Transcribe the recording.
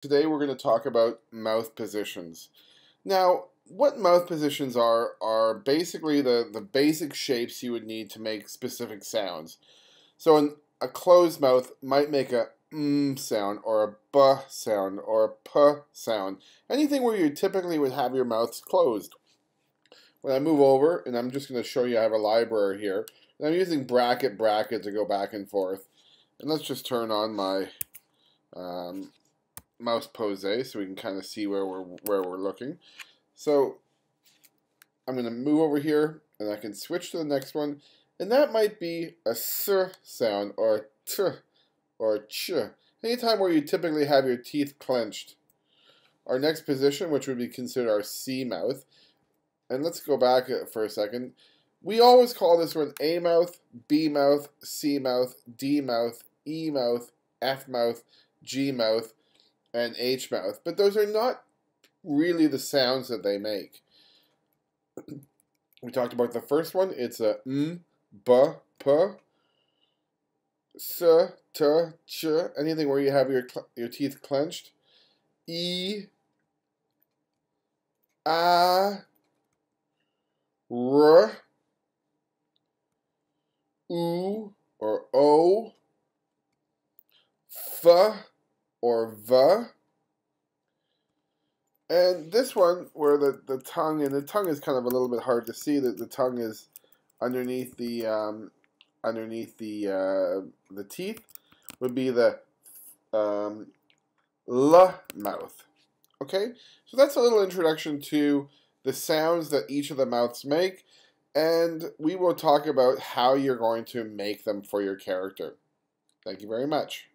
Today we're going to talk about mouth positions. Now, what mouth positions are are basically the, the basic shapes you would need to make specific sounds. So an, a closed mouth might make a mm sound or a b sound or a puh sound. Anything where you typically would have your mouths closed. When I move over, and I'm just going to show you I have a library here, and I'm using bracket bracket to go back and forth. And let's just turn on my um, mouse pose so we can kind of see where we're where we're looking. So I'm going to move over here and I can switch to the next one and that might be a a s sound or a t or a ch. Anytime where you typically have your teeth clenched. Our next position, which would be considered our C mouth, and let's go back uh, for a second. We always call this one A mouth, B mouth, C mouth, D mouth, E mouth, F mouth, G mouth, and H mouth, but those are not really the sounds that they make. we talked about the first one. It's a m, b, p, s, t, ch. Anything where you have your your teeth clenched. E, a, r, u or o, f or v. And this one, where the, the tongue, and the tongue is kind of a little bit hard to see, that the tongue is underneath the um, underneath the uh, the teeth, would be the um, l mouth. Okay, so that's a little introduction to the sounds that each of the mouths make, and we will talk about how you're going to make them for your character. Thank you very much.